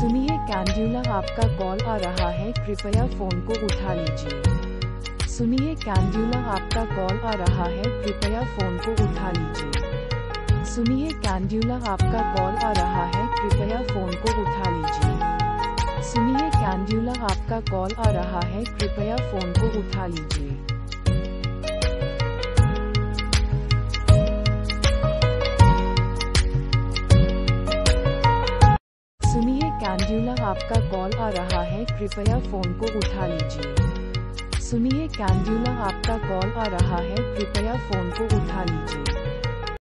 सुनिए कैंड्यूला आपका कॉल आ रहा है, कृपया फ़ोन को उठा लीजिए। सुनिए कैंड्यूला आपका कॉल आ रहा है, कृपया फ़ोन को उठा लीजिए। सुनिए कैंड्यूला आपका कॉल आ रहा है, कृपया फ़ोन को उठा लीजिए। सुनिए कैंड्यूला आपका कॉल आ रहा है, कृपया फ़ोन को उठा लीजिए। कैंड्यूला आपका कॉल आ रहा है, कृपया फ़ोन को उठा लीजिए। सुनिए कैंड्यूला आपका कॉल आ रहा है, कृपया फ़ोन को